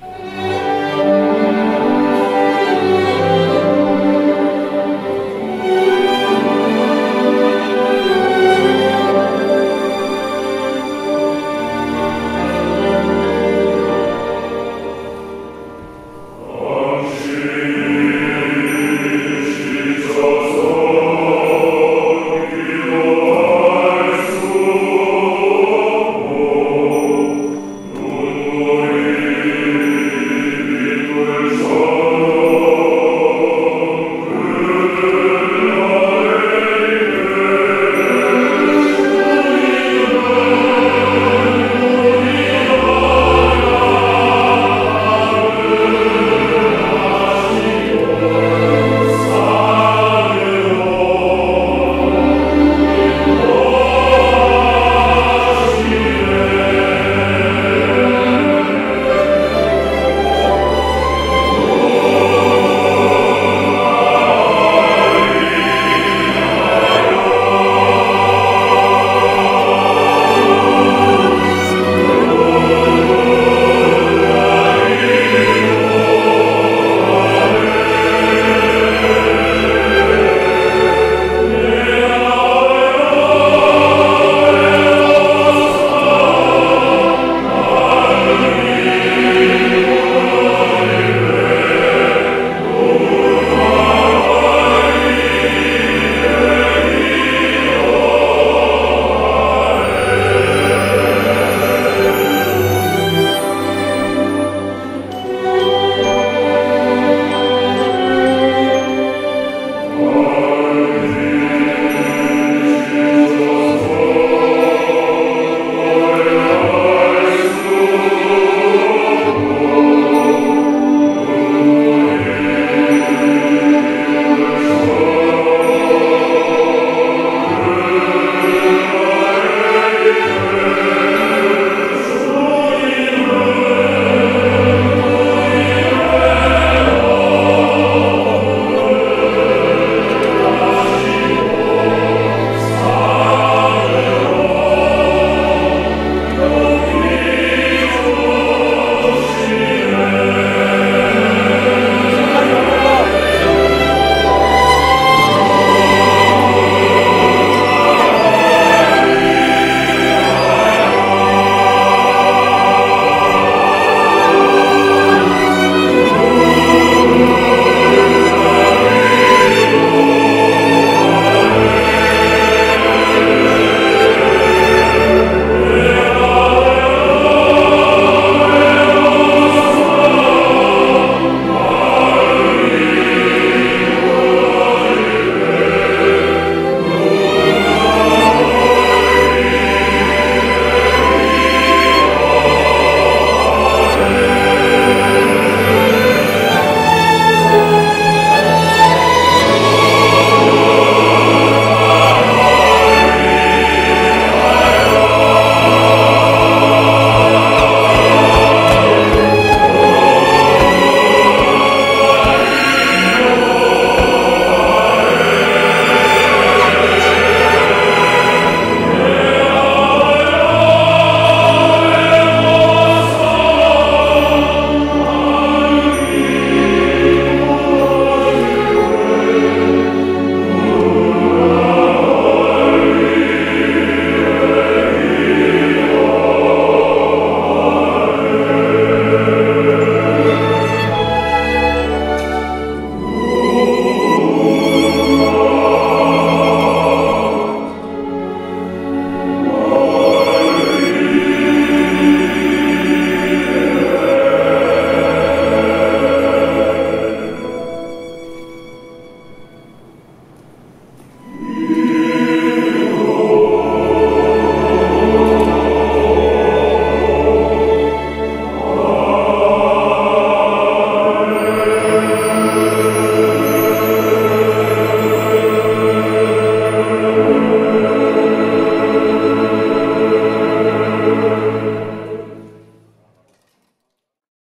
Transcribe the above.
Yeah.